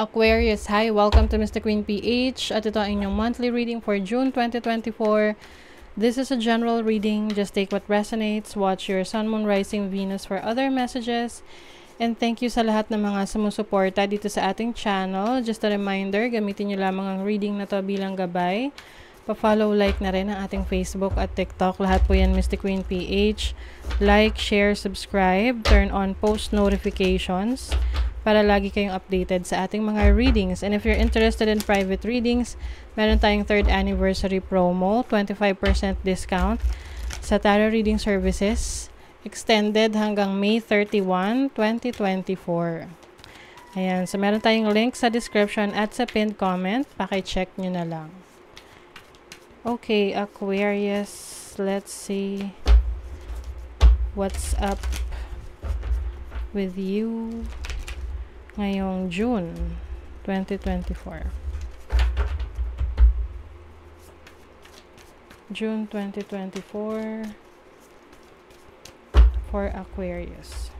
Aquarius, hi! Welcome to Mr. Queen PH at ito ang inyong monthly reading for June 2024. This is a general reading. Just take what resonates. Watch your Sun, Moon, Rising, Venus for other messages. And thank you sa lahat ng mga sumusuporta dito sa ating channel. Just a reminder, gamitin nyo lamang ang reading na to bilang gabay. Pa-follow, like na rin ang ating Facebook at TikTok. Lahat po yan, Mr. Queen PH. Like, share, subscribe. Turn on post notifications para lagi kayong updated sa ating mga readings. And if you're interested in private readings, meron tayong third anniversary promo, 25% discount sa tarot reading services, extended hanggang May 31, 2024. Ayan, so meron tayong link sa description at sa pinned comment. Paki-check nyo na lang. Okay, Aquarius, let's see what's up with you ngayong June 2024. June 2024 for Aquarius.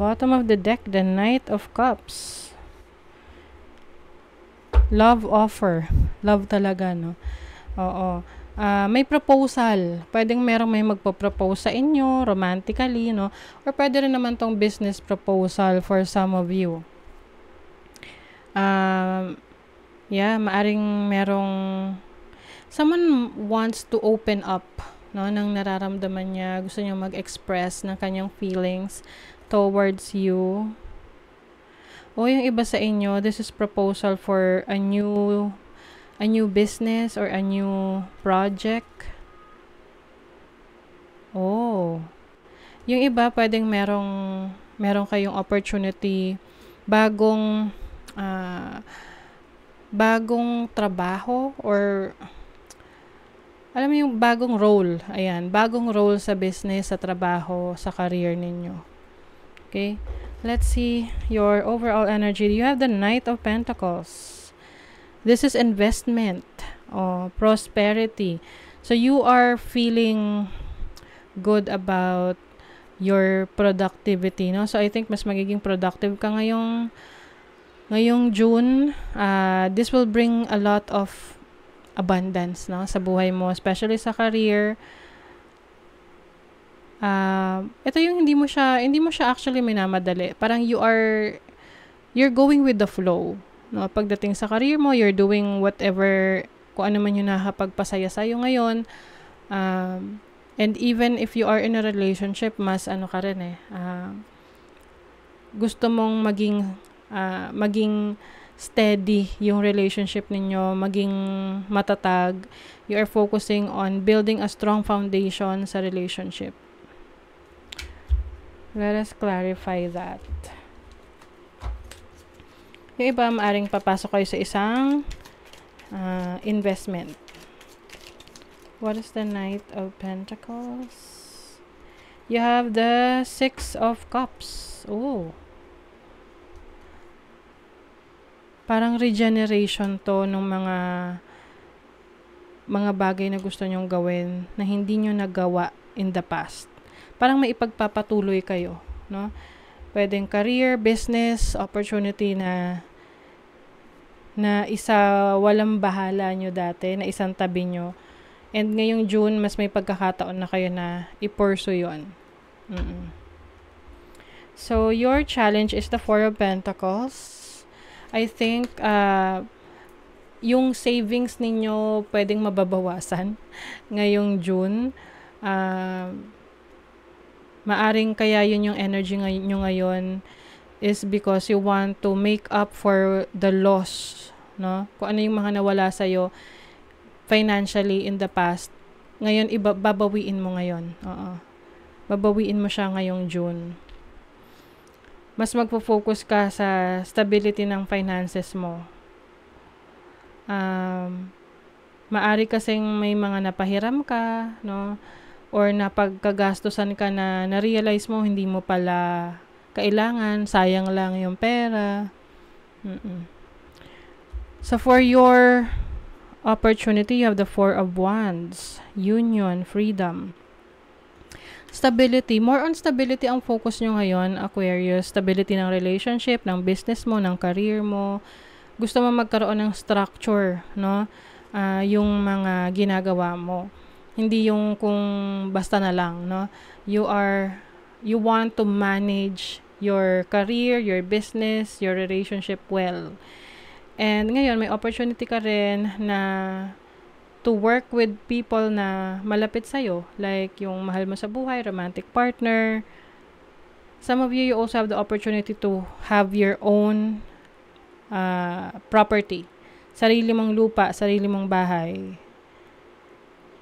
Bottom of the deck, the Knight of Cups. Love offer. Love talaga, no? Oo. Uh, may proposal. Pwedeng merong may magpo-propose sa inyo, romantically, no? Or pwede rin naman tong business proposal for some of you. Um, yeah, maaring merong someone wants to open up no ng nararamdaman niya gusto niya mag-express ng kanyang feelings towards you o yung iba sa inyo, this is proposal for a new a new business or a new project. Oh. Yung iba pwedeng merong merong kayong opportunity bagong uh, bagong trabaho or alam mo yung bagong role. Ayan, bagong role sa business, sa trabaho, sa career ninyo. Okay? Let's see your overall energy. You have the Knight of Pentacles. This is investment or prosperity. So you are feeling good about your productivity, no? So I think mas magiging productive ka ngayong ngayong June. Uh, this will bring a lot of abundance, no, sa buhay mo, especially sa career uh, ito yung hindi mo siya, hindi mo siya actually minamadali. Parang you are, you're going with the flow. No? Pagdating sa career mo, you're doing whatever, kung ano man yung nakapagpasaya sa'yo ngayon. Um, and even if you are in a relationship, mas ano ka rin eh, uh, gusto mong maging, uh, maging steady yung relationship ninyo, maging matatag. You are focusing on building a strong foundation sa relationship. Let us clarify that. Yung iba, maaring papasok kayo sa isang uh, investment. What is the Knight of Pentacles? You have the Six of Cups. Oh. Parang regeneration to ng mga mga bagay na gusto nyong gawin na hindi nyo nagawa in the past parang may ipagpapatuloy kayo, no? Pwedeng career, business, opportunity na na isa walang bahala nyo dati, na isang tabi nyo. And ngayong June, mas may pagkakataon na kayo na i-pursue yun. Mm-mm. So, your challenge is the Four of Pentacles. I think, uh, yung savings ninyo pwedeng mababawasan ngayong June. Uh, maaring kaya yun yung energy ngay- nyo ngayon is because you want to make up for the loss, no? Kung ano yung mga nawala sa iyo financially in the past, ngayon ibabawiin mo ngayon. Oo. Babawiin mo siya ngayong June. Mas magfo-focus ka sa stability ng finances mo. Um, maari kasing may mga napahiram ka, no? Or napagkagastusan ka na na-realize mo hindi mo pala kailangan, sayang lang yung pera. Mm-mm. So for your opportunity, you have the Four of Wands, union, freedom. Stability. More on stability ang focus nyo ngayon, Aquarius. Stability ng relationship, ng business mo, ng career mo. Gusto mo magkaroon ng structure, no? Uh, yung mga ginagawa mo. Hindi yung kung basta na lang, no? You are, you want to manage your career, your business, your relationship well. And ngayon, may opportunity ka rin na to work with people na malapit sa'yo. Like, yung mahal mo sa buhay, romantic partner. Some of you, you also have the opportunity to have your own uh, property. Sarili mong lupa, sarili mong bahay.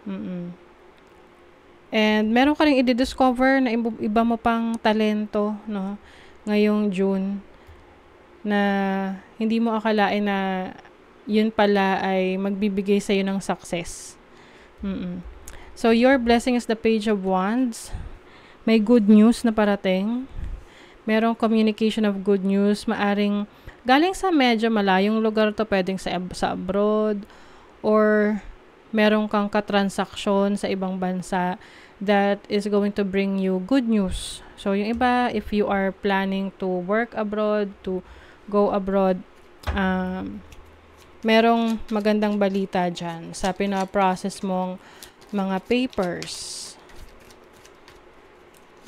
Mm-mm. And meron ka rin i-discover na iba mo pang talento, no? Ngayong June na hindi mo akalain na yun pala ay magbibigay sa'yo ng success. Mm-mm. So, your blessing is the page of wands. May good news na parating. Merong communication of good news. Maaring galing sa medyo malayong lugar to, pwedeng sa, sa abroad, or meron kang katransaksyon sa ibang bansa that is going to bring you good news. So, yung iba, if you are planning to work abroad, to go abroad, um, merong magandang balita dyan sa pinaprocess mong mga papers.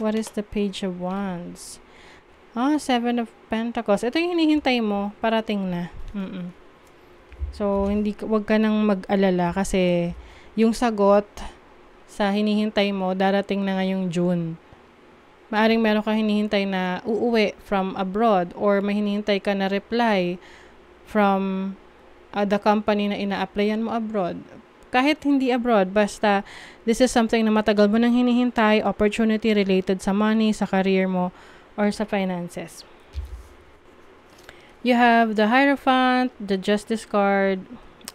What is the page of wands? Ah, seven of pentacles. Ito yung hinihintay mo, parating na. Mm-mm. So, hindi, wag ka nang mag-alala kasi yung sagot sa hinihintay mo, darating na ngayong June. Maaring meron kang hinihintay na uuwi from abroad or may hinihintay ka na reply from uh, the company na ina-applyan mo abroad. Kahit hindi abroad, basta this is something na matagal mo nang hinihintay, opportunity related sa money, sa career mo, or sa finances. You have the Hierophant, the Justice card,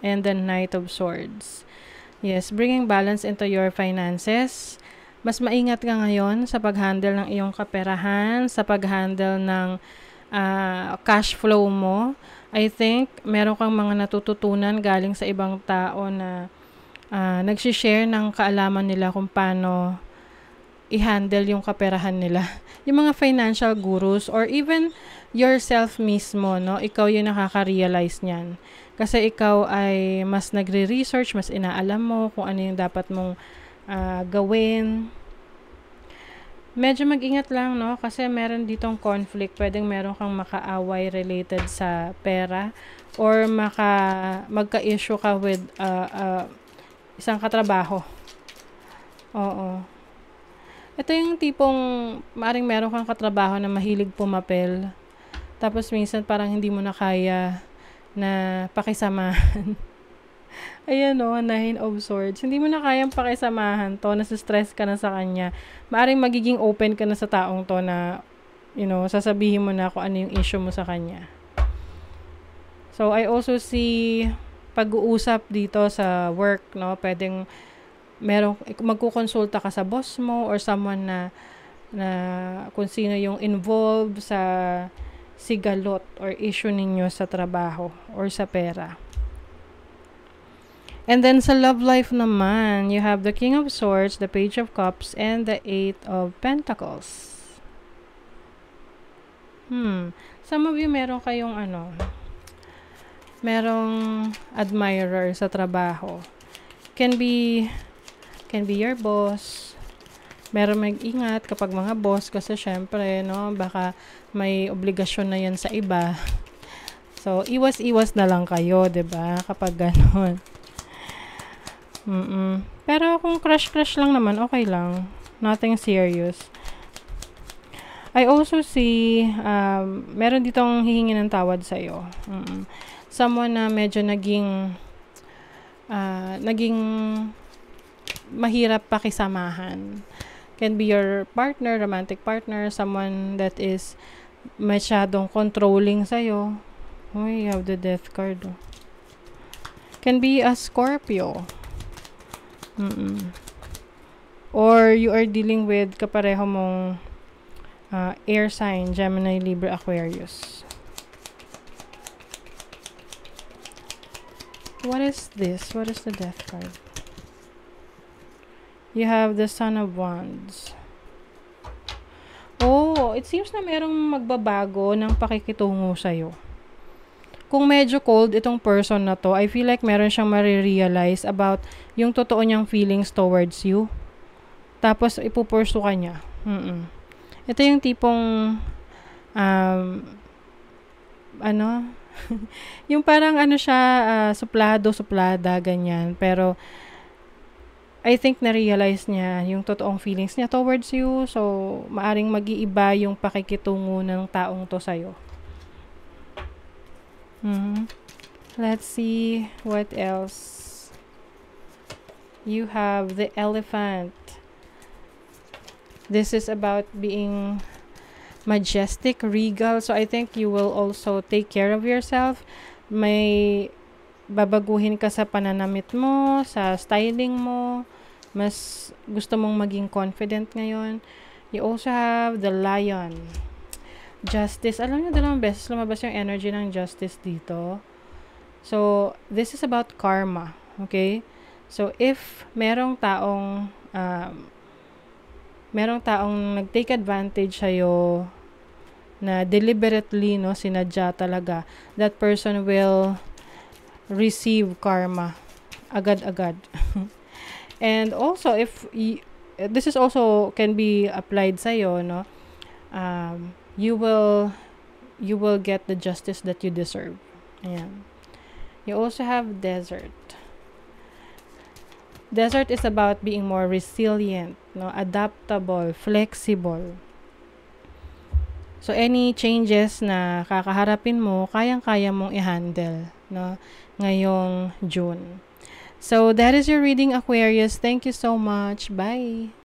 and the Knight of Swords. Yes, bringing balance into your finances. Mas maingat ka ngayon sa pag-handle ng iyong kaperahan, sa pag-handle ng uh, cash flow mo. I think meron kang mga natututunan galing sa ibang tao na uh, nagsishare ng kaalaman nila kung paano i-handle yung kaperahan nila. Yung mga financial gurus or even yourself mismo, no? Ikaw yung nakaka-realize niyan. Kasi ikaw ay mas nagre-research, mas inaalam mo kung ano yung dapat mong uh, gawin. Medyo mag-ingat lang, no? Kasi meron ditong conflict. Pwedeng meron kang makaaway related sa pera or maka, magka-issue ka with uh, uh, isang katrabaho. Oo. Ito yung tipong, maring meron kang katrabaho na mahilig pumapel. Tapos minsan parang hindi mo na kaya na pakisamahan. Ayan o, Nine of Swords. Hindi mo na kayang pakisamahan to, nasa-stress ka na sa kanya. Maaring magiging open ka na sa taong to na, you know, sasabihin mo na kung ano yung issue mo sa kanya. So, I also see pag-uusap dito sa work, no? Pwedeng merong magkukonsulta ka sa boss mo or someone na na kung sino yung involved sa sigalot or issue ninyo sa trabaho or sa pera. And then sa love life naman, you have the King of Swords, the Page of Cups, and the Eight of Pentacles. Hmm. Some of you meron kayong ano, merong admirer sa trabaho. Can be can be your boss. Meron mag-ingat kapag mga boss kasi syempre, no, baka may obligasyon na yan sa iba. So, iwas-iwas na lang kayo, 'di ba? Kapag gano'n. Mm-mm. Pero kung crush-crush lang naman, okay lang. Nothing serious. I also see, um, meron ditong hihingi ng tawad sa'yo. Mm-mm. Someone na medyo naging, uh, naging mahirap pakisamahan. Can be your partner, romantic partner, someone that is masyadong controlling sa'yo. Oh, you have the death card. Oh. Can be a Scorpio. Mm-mm. Or you are dealing with kapareho mong uh, air sign, Gemini, Libra, Aquarius. what is this? What is the death card? You have the Son of Wands. Oh, it seems na merong magbabago ng pakikitungo sa'yo. Kung medyo cold itong person na to, I feel like meron siyang marirealize about yung totoo niyang feelings towards you. Tapos, ipupursu ka niya. Mm-mm. Ito yung tipong, um, ano, yung parang ano siya, uh, suplado, suplada, ganyan. Pero, I think na-realize niya yung totoong feelings niya towards you. So, maaring mag-iiba yung pakikitungo ng taong to sa'yo. Mm-hmm. Let's see what else. You have the elephant. This is about being majestic, regal. So, I think you will also take care of yourself. May babaguhin ka sa pananamit mo, sa styling mo, mas gusto mong maging confident ngayon. You also have the lion. Justice. Alam niyo, dalawang beses lumabas yung energy ng justice dito. So, this is about karma. Okay? So, if merong taong um, merong taong nag-take advantage sa'yo na deliberately, no, sinadya talaga, that person will receive karma agad-agad. And also, if y- this is also can be applied sa iyo, no? Um, you will you will get the justice that you deserve. Ayan. You also have desert. Desert is about being more resilient, no, adaptable, flexible. So any changes na kakaharapin mo, kayang-kaya mong i-handle, no, ngayong June. So that is your reading Aquarius. Thank you so much. Bye.